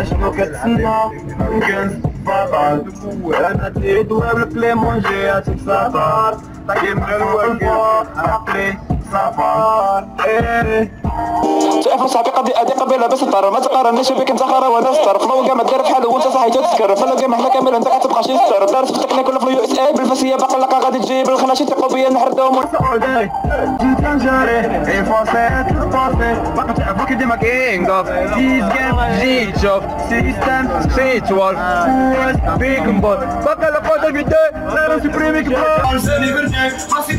اشنو كتسنى فقط أنا تريد وابلك لي مونجي تسافر طيب الوقت عقلي سفر إيه. تعرف صاحبي قضي ادي قبيله بس الطر ما تقارنيش بك أنت خرا وأنا فلو كاع ما دار بحال وانت صحيت تسكر فلو كاع حنا كامل انت كتبقى شي ستر دارت فتك ناكل في اليو إس اي بالفاسيه باقي لقا غادي تجيب. الخناشي تيقوا بيا نحردهم سعودي جيت نجري اي فاسي تلقاسي باقي تعرفو كي ديما كينغ اوف سيز جيم جيت شوف سيستم سبيتوال بيك بوت باقي لقوت الفيديو صار سوبريميك بلو عرساني برجعك خاصك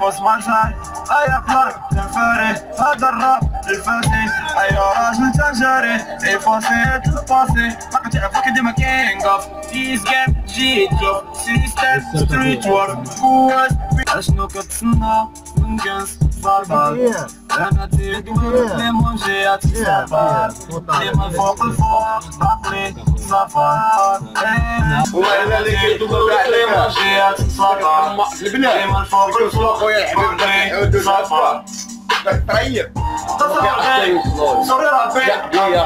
boss man side I apply تنفرد هذا الراب الفاسي اي راجل تنجري اي فاسي تباسي ما كنت تعرفك ديما كينج اوف تيز جيم جيت اوف سيستم ستريت وورك قوات اشنو كتسنى من كنز صاربال أنا تريد لي مونجي تسافر ديما الفوق الفوق عقلي سفر وأنا اللي كيدور عليه ماشي سفر البنات ديما الفوق الفوق الحبيب سفر طيب صغير يا